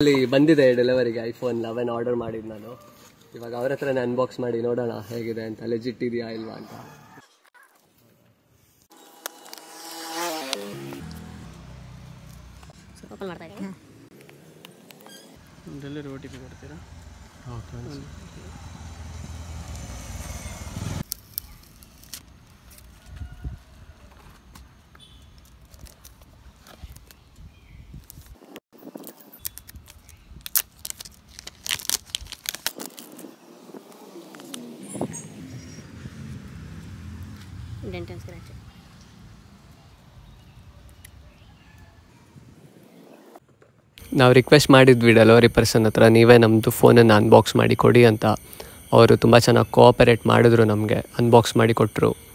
ಅಲ್ಲಿ ಬಂದಿದೆ ಡೆಲಿವರಿಗೆ iPhone eleven order ಮಾಡಿದ್ದು ನಾನು. ಇವಾಗ ಅವ್ರ ಹತ್ರನೇ ಅನ್ಬಾಕ್ಸ್ ಮಾಡಿ ನೋಡೋಣ ಹೇಗಿದೆ ಅಂತ ಲೆಜಿಟ್ ಇದೆಯಾ ಇಲ್ವಾ ಅಂತ. ಓಪನ್ ಮಾಡ್ತಾ ಇದ್ದೀನಿ ಡೆಲಿವರಿ ಓ ಟಿ ಪಿ ಕೊಡ್ತೀರಾ? ಡೆಂಟ್ ಸ್ಕ್ರ್ಯಾಚ್ ನಾವು ರಿಕ್ವೆಸ್ಟ್ ಮಾಡಿದ್ವಿ ಡೆಲಿವರಿ ಪರ್ಸನ್ ಹತ್ರ ನೀವೇ ನಮ್ಮದು ಫೋನನ್ನು ಅನ್ಬಾಕ್ಸ್ ಮಾಡಿ ಕೊಡಿ ಅಂತ. ಅವರು ತುಂಬ ಚೆನ್ನಾಗಿ ಕೋಆಪರೇಟ್ ಮಾಡಿದ್ರು ನಮಗೆ. ಅನ್ಬಾಕ್ಸ್ ಮಾಡಿ ಕೊಟ್ಟರು